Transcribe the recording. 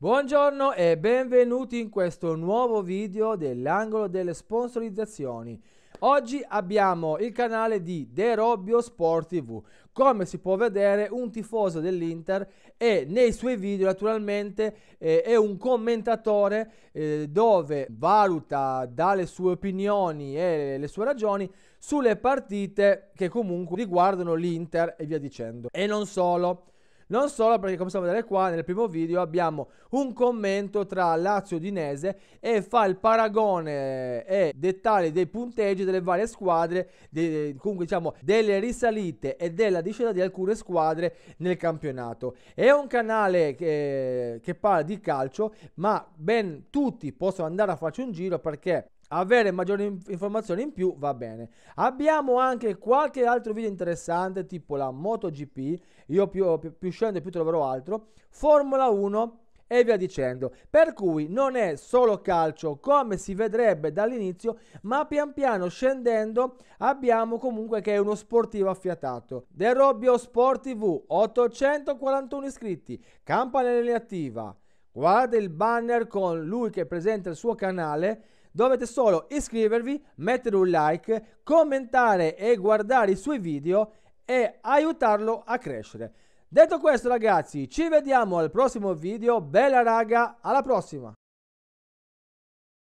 Buongiorno e benvenuti in questo nuovo video dell'angolo delle sponsorizzazioni. Oggi abbiamo il canale di De Robbio Sport TV. Come si può vedere, un tifoso dell'Inter e nei suoi video naturalmente eh, è un commentatore eh, dove valuta, dà le sue opinioni e le sue ragioni sulle partite che comunque riguardano l'Inter e via dicendo. E non solo. Non solo perché come possiamo vedere qua nel primo video abbiamo un commento tra Lazio Udinese e fa il paragone e dettagli dei punteggi delle varie squadre, de, comunque diciamo delle risalite e della discesa di alcune squadre nel campionato. È un canale che, che parla di calcio ma ben tutti possono andare a farci un giro perché avere maggiori informazioni in più va bene. Abbiamo anche qualche altro video interessante tipo la MotoGP, io più, più, scendo più troverò altro, Formula 1 e via dicendo. Per cui non è solo calcio come si vedrebbe dall'inizio, ma pian piano scendendo abbiamo comunque che è uno sportivo affiatato. De Robbio Sport TV, 841 iscritti, campanella attiva. Guarda il banner con lui che presenta il suo canale Dovete solo iscrivervi, mettere un like, commentare e guardare i suoi video e aiutarlo a crescere. Detto questo ragazzi, ci vediamo al prossimo video. Bella raga, alla prossima!